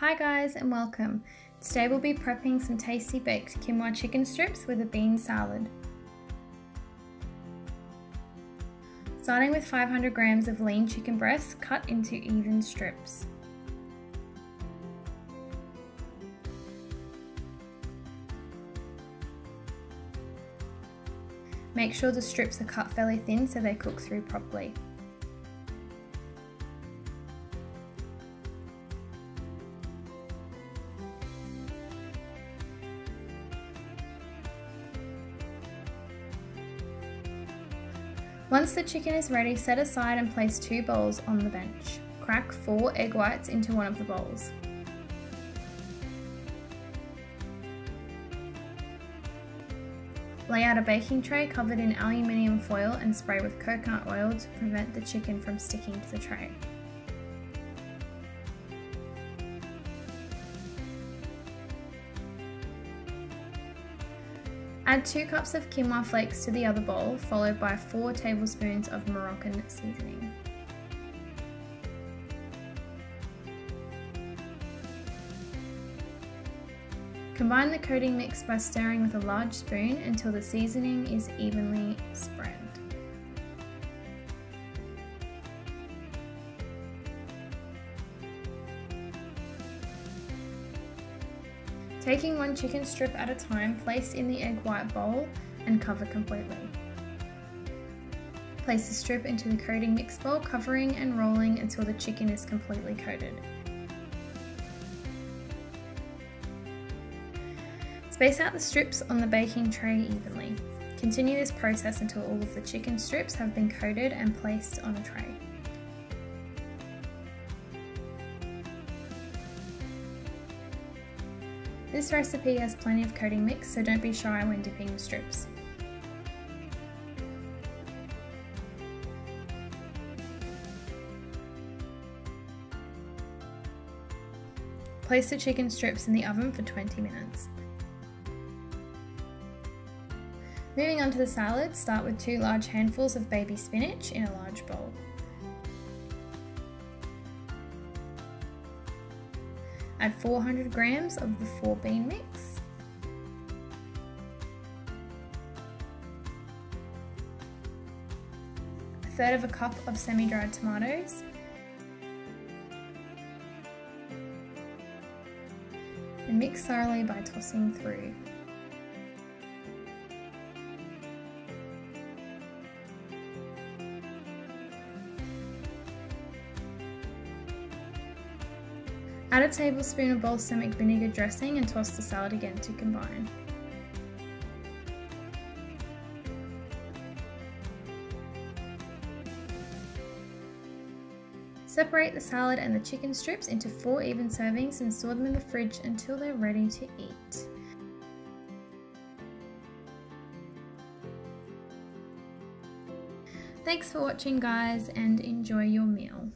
Hi guys and welcome. Today we'll be prepping some tasty baked quinoa chicken strips with a bean salad. Starting with 500 grams of lean chicken breast cut into even strips. Make sure the strips are cut fairly thin so they cook through properly. Once the chicken is ready, set aside and place two bowls on the bench. Crack four egg whites into one of the bowls. Lay out a baking tray covered in aluminium foil and spray with coconut oil to prevent the chicken from sticking to the tray. Add 2 cups of quinoa flakes to the other bowl, followed by 4 tablespoons of Moroccan seasoning. Combine the coating mix by stirring with a large spoon until the seasoning is evenly spread. Taking one chicken strip at a time, place in the egg white bowl and cover completely. Place the strip into the coating mix bowl, covering and rolling until the chicken is completely coated. Space out the strips on the baking tray evenly. Continue this process until all of the chicken strips have been coated and placed on a tray. This recipe has plenty of coating mix, so don't be shy when dipping the strips. Place the chicken strips in the oven for 20 minutes. Moving on to the salad, start with two large handfuls of baby spinach in a large bowl. Add 400 grams of the four bean mix. A third of a cup of semi-dried tomatoes. And mix thoroughly by tossing through. Add a tablespoon of balsamic vinegar dressing and toss the salad again to combine. Separate the salad and the chicken strips into four even servings and store them in the fridge until they're ready to eat. Thanks for watching guys and enjoy your meal.